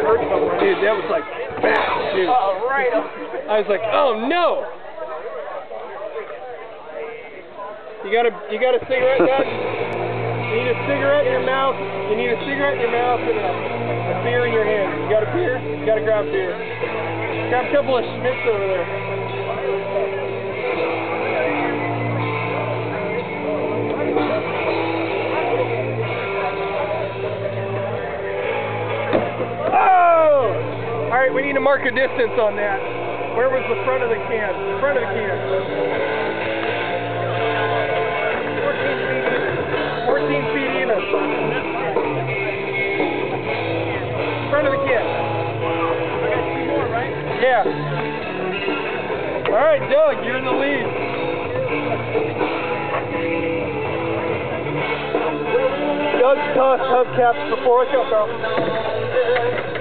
Dude, that was like, bam, dude. Oh, right. I was like, oh no. You got a you got a cigarette, Dad? You need a cigarette in your mouth. You need a cigarette in your mouth and a, a beer in your hand. You got a beer? You got to grab beer. Grab a couple of Schmidts over there. Oh! All right, we need to mark a distance on that. Where was the front of the can? Front of the can. 14 feet even. 14 feet even. Front of the can. Yeah. All right, Doug, you're in the lead. Doug tossed hubcaps before. What's up, bro?